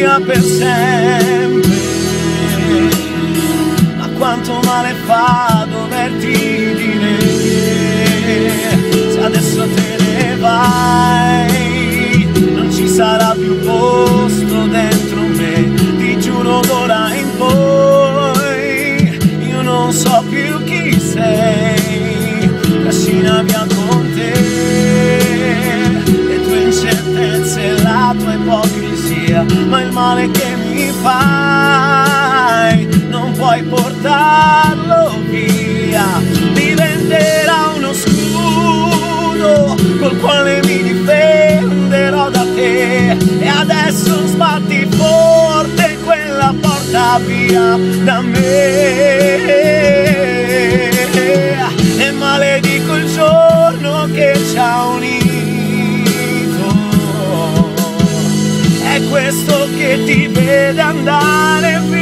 sia per sempre. Ma quanto male fa doverti dire se adesso te ne vai non ci sarà più posto. ma il male che mi fai non puoi portarlo via. Diventerà uno scudo col quale mi difenderò da te e adesso sbatti forte quella porta via da me. che ti vede andare via.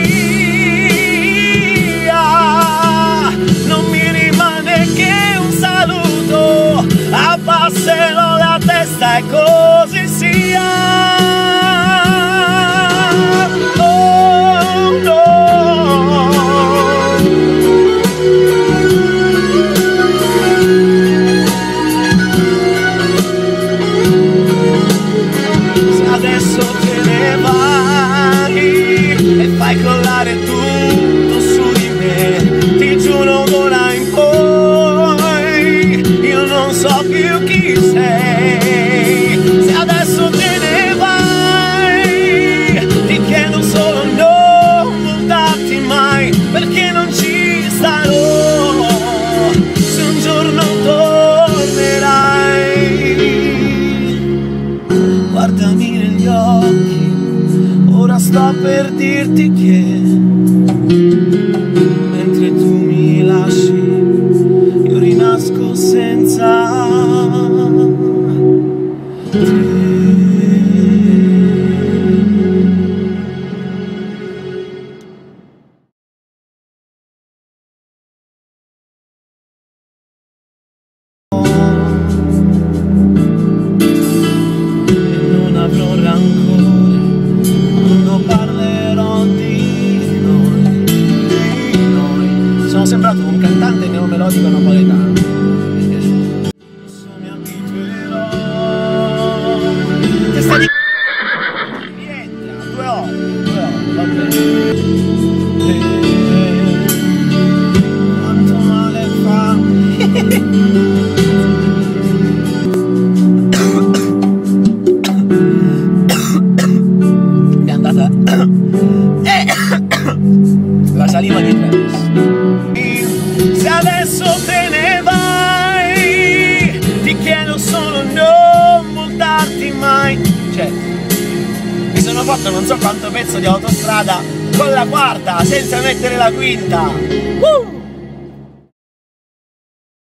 sembrato un cantante neomelodico napoletano. Mi è piaciuto. Mi abituerò. Testa di Rientra, due ore, due ore, va. Quanto male fa. saliva di adesso te ne vai. Ti chiedo solo non voltarti mai. Cioè mi sono fatto non so quanto pezzo di autostrada con la quarta senza mettere la quinta. Uh!